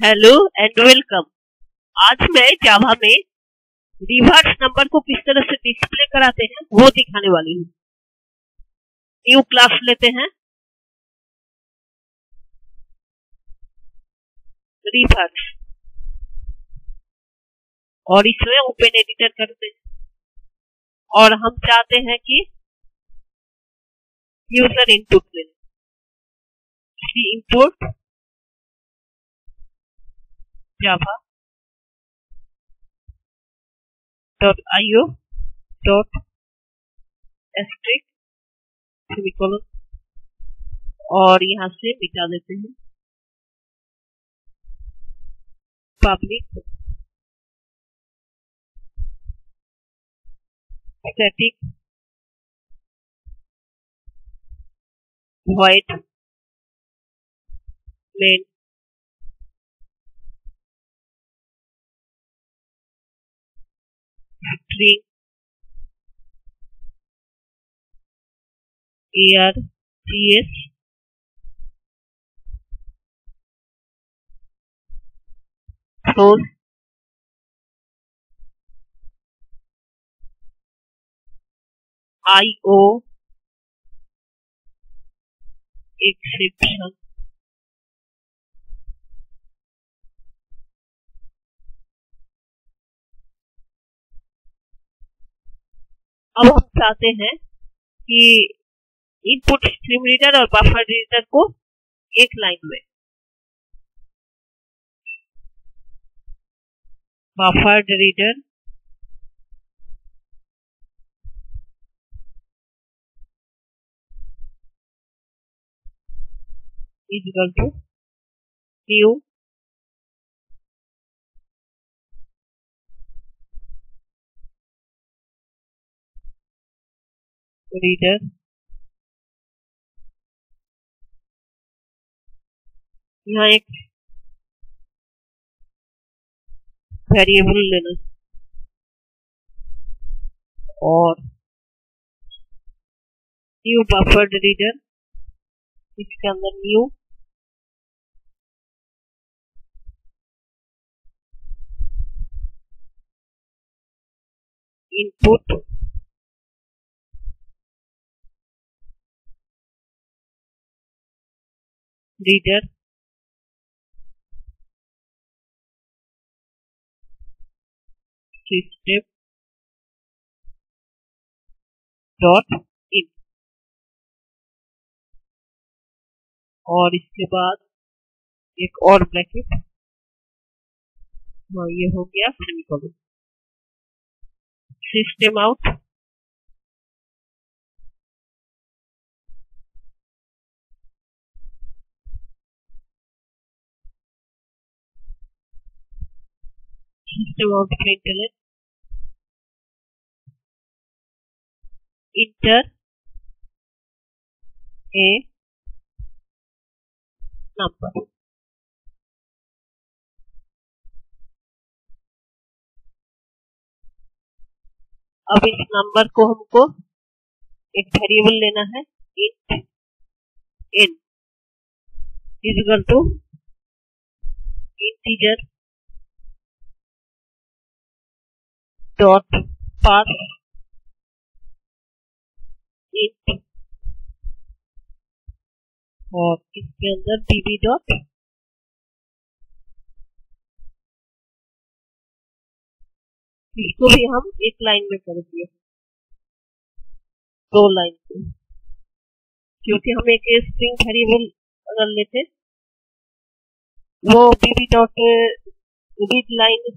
Hello and welcome. आज मैं जावा में रिवर्स नंबर को किस तरह से डिस्प्ले कराते हैं, वो दिखाने वाली हूँ। न्यू क्लास लेते हैं। रिवर्स और इसमें ओपन एडिटर करते हैं। और हम चाहते हैं कि यूज़र इनपुट ले इनपुट java.io dot asterisk और यहाँ से मिटा देते हैं। Public static void main factory. Air ts source io exception. अब हम चाहते हैं कि इनपुट स्ट्रीम रीडर और बफर रीडर को एक लाइन में। Buffer reader is equal to new reader यहाँ एक वेरिएबल लेना। और न्यू बफर्ड रीडर इसके अंदर new input reader system dot in और इसके बाद एक और ब्रैकेट ये हो गया semicolon system out system of println enter a number अब इस नंबर को हमको एक वेरिएबल लेना है int n is equal to integer dot pass int और इसके अंदर db डॉट इसको भी हम एक लाइन में कर दिए दो लाइन पे क्योंकि हम एक स्ट्रिंग वेरिएबल अगर लेते वो बीबी डॉट रीड लाइन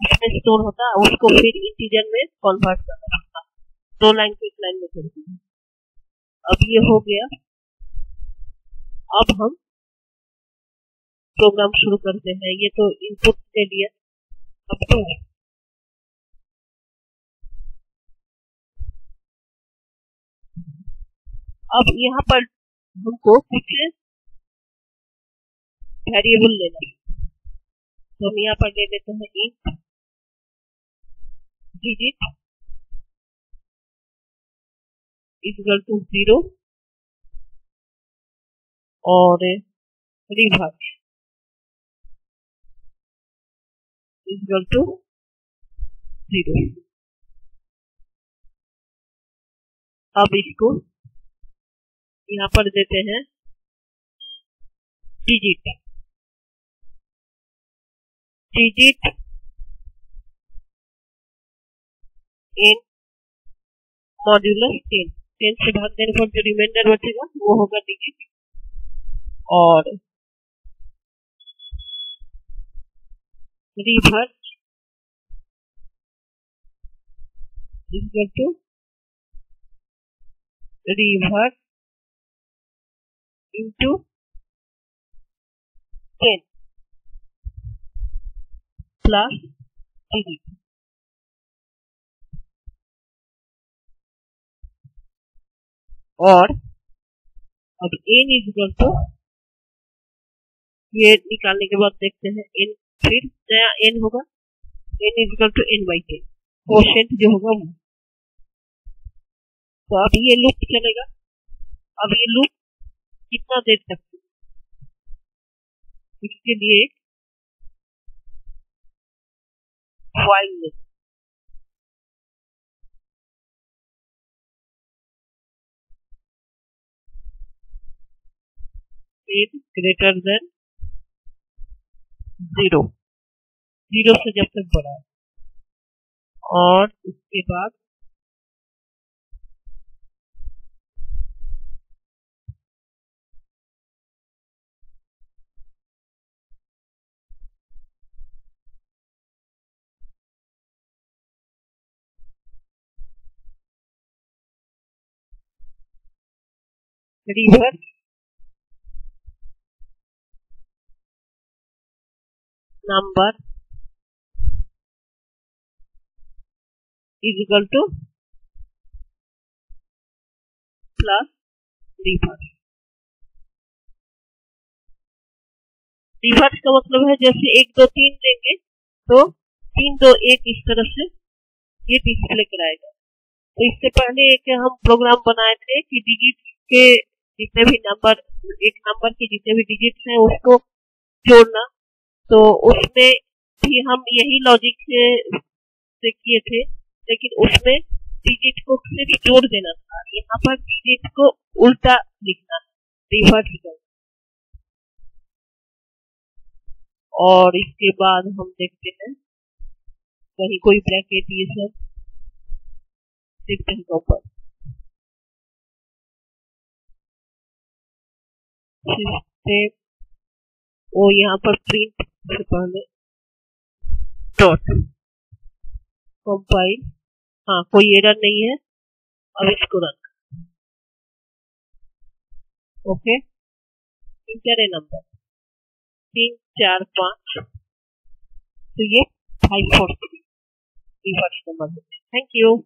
इसमें स्टोर होता है, उसको फिर इंटीजर में कन्वर्ट पड़ता दो लाइन को एक लाइन में कर दिए अब ये हो गया। अब हम प्रोग्राम शुरू करते हैं। ये तो इनपुट के लिए अब तो अब यहाँ पर हमको कुछ वेरिएबल लेना है। तो हम यहाँ पर ले लेते हैं int digit equal to zero और रिवर्स इक्वल टू ज़ीरो अब इसको यहाँ पर देते हैं digit digit in modular ten ten से भाग देने पर जो रिमाइंडर बचेगा, वो होगा डिजिट और reverse equal to reverse into ten plus digit और अब एन इज़ इक्वल टू ये निकालने के बाद देखते हैं एन फिर नया एन होगा। N is equal to N by ten question जो होगा वो। तो अब ये लूप चलेगा। अब ये लूप कितना देर तक इसके लिए फ़ाइल लेते is greater than zero zero से जब तक बड़ा है। और उसके बाद reverse number is equal to plus reverse reverse का मतलब है जैसे एक, दो, तीन देंगे तो तीन, दो, एक इस तरह से ये डिस्प्ले कराएगा। तो इससे पहले एक हम प्रोग्राम बनाए थे कि डिजिट के जितने भी नंबर एक नंबर के जितने भी डिजिट हैं उसको जोड़ना। तो उसमें भी हम यही लॉजिक से, किए थे लेकिन उसमें डिजिट को से भी जोड़ देना था। यहाँ पर डिजिट को उल्टा लिखना रिवर्स और इसके बाद हम देखते हैं कहीं कोई ब्रैकेट ये सब हैं ऊपर सिस्टम वो यहाँ पर प्रिंट से पहले डॉट कंपाइल हाँ कोई एरर नहीं है। अब इसको रन ओके इंटर नंबर तीन, चार, पाँच। तो ये five four three number thank you